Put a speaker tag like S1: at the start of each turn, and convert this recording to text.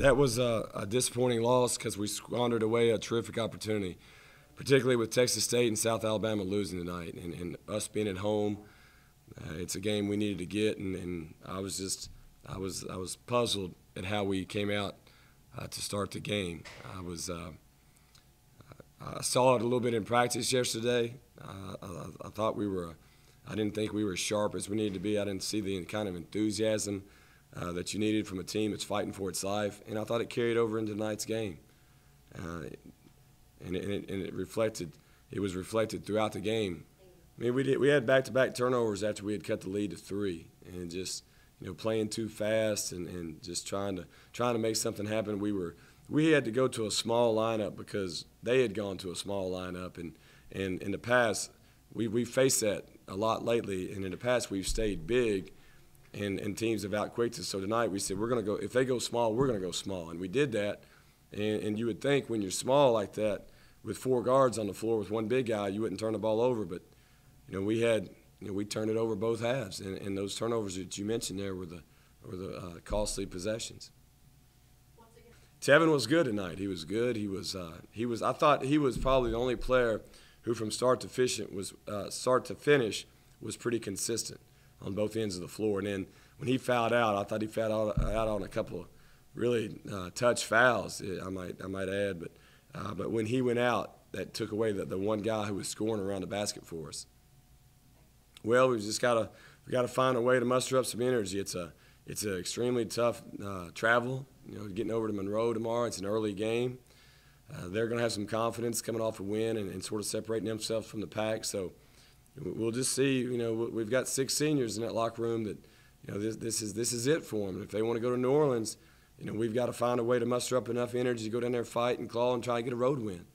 S1: that was a, a disappointing loss because we squandered away a terrific opportunity, particularly with Texas State and South Alabama losing tonight, and, and us being at home. Uh, it's a game we needed to get, and, and I was just I was I was puzzled at how we came out uh, to start the game. I was uh, I saw it a little bit in practice yesterday. Uh, I, I, thought we were I didn't think we were sharp as we needed to be. I didn't see the kind of enthusiasm uh, that you needed from a team that's fighting for its life, and I thought it carried over into tonight's game. Uh, and, it, and, it, and, it, reflected. It was reflected throughout the game. I mean, we did. We had back-to-back turnovers after we had cut the lead to three, and just you know playing too fast and, and just trying to trying to make something happen. We were we had to go to a small lineup because they had gone to a small lineup, and and in the past we we faced that a lot lately, and in the past we've stayed big and, and teams have outquicked us. So tonight we said we're going to go. If they go small, we're going to go small, and we did that. And, and you would think when you're small like that, with four guards on the floor with one big guy, you wouldn't turn the ball over. But you know we had you know we turned it over both halves, and, and those turnovers that you mentioned there were the were the uh, costly possessions. Tevin was good tonight. He was good. He was uh, he was. I thought he was probably the only player who, from start to finish, was uh, start to finish was pretty consistent on both ends of the floor. And then when he fouled out, I thought he fouled out, on a couple of really uh, touch fouls. I might I might add, but uh, but when he went out, that took away the, the one guy who was scoring around the basket for us. Well, we've just gotta we gotta find a way to muster up some energy. It's a it's an extremely tough uh, travel. You know, getting over to Monroe tomorrow. It's an early game. Uh, they're going to have some confidence coming off a win and, and, sort of separating themselves from the pack. So we'll just see. You know, we've got six seniors in that locker room that, you know, this, this is this is it for them. If they want to go to New Orleans, you know, we've got to find a way to muster up enough energy to go down there, fight and claw, and try to get a road win.